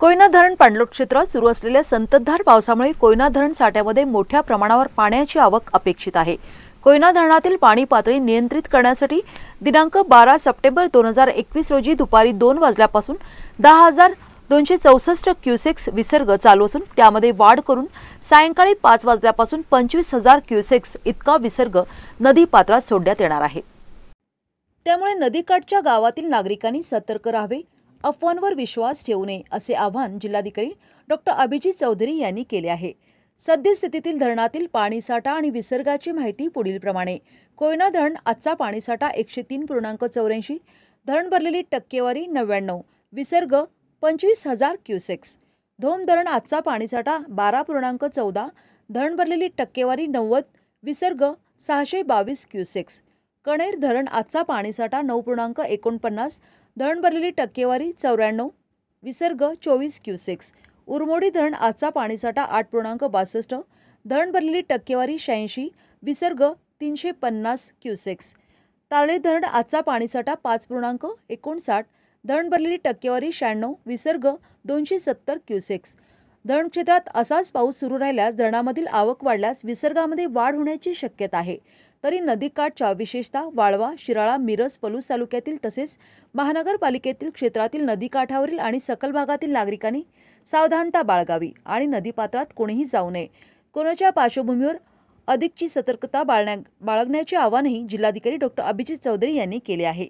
कोयना धरण पाणलोट क्षेत्रात सुरू असलेल्या संततधार पावसामुळे कोयना धरण साठ्यामध्ये मोठ्या प्रमाणावर पाण्याची आवक अपेक्षित आहे. कोयना धरणातील पाणी पातळी नियंत्रित करण्यासाठी दिनांक बारा सप्टेंबर दोन हजार एकवीस रोजी दुपारी दोन वाजल्यापासून दहा हजार दोनशे चौसष्ट क्युसेक्स विसर्ग चालू असून त्यामध्ये वाढ करून सायंकाळी पाच वाजल्यापासून पंचवीस हजार क्युसेक्स इतका विसर्ग नदीपात्रात सोडण्यात येणार आहे. त्यामुळे नदीकाठच्या गावातील नागरिकांनी सतर्क राहावे अफवांवर विश्वास ठेवू नये असे आवाहन जिल्हाधिकारी डॉक्टर अभिजित चौधरी यांनी केले आहे. सद्यस्थितीतील धरणातील पाणीसाठा आणि विसर्गाची माहिती पुढीलप्रमाणे. कोयना धरण आजचा पाणीसाठा एकशे तीन पूर्णांक चौऱ्याऐंशी धरण भरलेली टक्केवारी नव्याण्णव विसर्ग पंचवीस हजार क्युसेक्स. धोम धरण आजचा पाणीसाठा बारा पूर्णांक चौदा धरण भरलेली टक्केवारी नव्वद विसर्ग सहाशे बावीस क्युसेक्स. कणेर धरण आजचा पाणीसाठा नऊ पूर्णांक एकोणपन्नास धरण भरलेली टक्केवारी चौऱ्याण्णव विसर्ग चोवीस क्युसेक्स. उरमोडी धरण आजचा पाणीसाठा आठ पूर्णांक बासष्ट धरण भरलेली टक्केवारी शहाऐंशी विसर्ग तीनशे पन्नास क्युसेक्स. तारळे धरण आजचा पाणीसाठा पाच पूर्णांक एकोणसाठ धरण भरलेली टक्केवारी शहाण्णव विसर्ग दोनशे सत्तर क्युसेक्स. धरण क्षेत्रात असाच पाऊस सुरू राहिल्यास धरणामधील आवक वाढल्यास विसर्गामध्ये वाढ होण्याची शक्यता आहे. तरी नदीकाठच्या विशेषतः वाळवा शिराळा मिरज पलूस तालुक्यातील तसेच महानगरपालिकेतील क्षेत्रातील नदीकाठावरील आणि सकल भागातील नागरिकांनी सावधानता बाळगावी आणि नदीपात्रात कोणीही जाऊ नये. कोणाच्या पार्श्वभूमीवर अधिकची सतर्कता बाळण्या बाळगण्याचे आवाहनही जिल्हाधिकारी डॉक्टर अभिजित चौधरी यांनी केले आहे.